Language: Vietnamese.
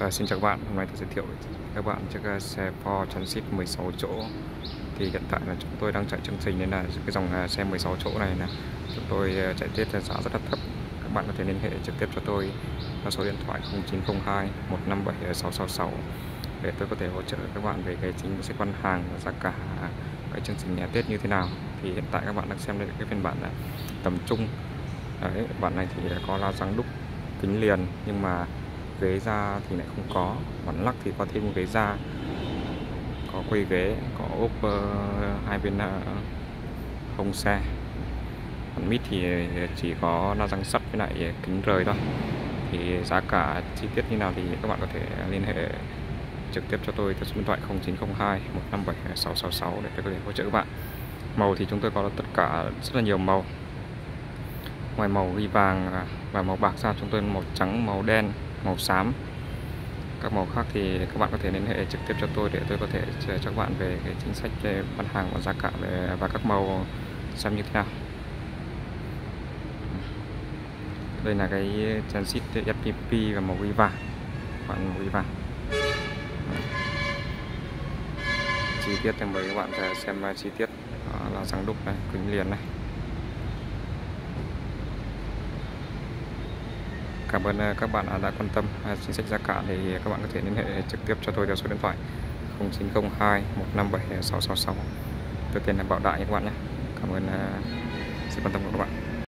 À, xin chào các bạn, hôm nay tôi giới thiệu các bạn chiếc à, xe Ford Transit 16 chỗ. Thì hiện tại là chúng tôi đang chạy chương trình nên là cái dòng à, xe 16 chỗ này là chúng tôi à, chạy tiết giá rất là thấp. Các bạn có thể liên hệ trực tiếp cho tôi qua số điện thoại 0902 157 666 để tôi có thể hỗ trợ các bạn về cái chính sách bán hàng và giá cả cái chương trình nhà Tết như thế nào. Thì hiện tại các bạn đang xem đây cái phiên bản là tầm trung. Đấy, bản này thì có la răng đúc kính liền nhưng mà ghế da thì lại không có. Bản lắc thì có thêm một ghế da có quay ghế có ốp uh, hai bên uh, hông xe. Bản mít thì chỉ có la răng sắt với lại kính rời thôi. Thì giá cả chi tiết như nào thì các bạn có thể liên hệ trực tiếp cho tôi theo số điện thoại 0902 157 666 để tôi có thể hỗ trợ các bạn. Màu thì chúng tôi có tất cả rất là nhiều màu. Ngoài màu ghi vàng và màu bạc ra chúng tôi màu trắng màu đen màu xám. Các màu khác thì các bạn có thể liên hệ trực tiếp cho tôi để tôi có thể cho các bạn về cái chính sách về bán hàng và giá cả về, và các màu xem như thế nào. Đây là cái transit FPP và màu ghi vàng bạn màu ghi vàng. Chi tiết thì mời các bạn xem chi tiết Đó là răng đúc này, kính liền này. Cảm ơn à, các bạn đã quan tâm. À, chính sách giá cả thì các bạn có thể liên hệ trực tiếp cho tôi theo số điện thoại 0902 157 666 tôi tên là Bảo Đại các bạn nhé. Cảm ơn à, sự quan tâm của các bạn.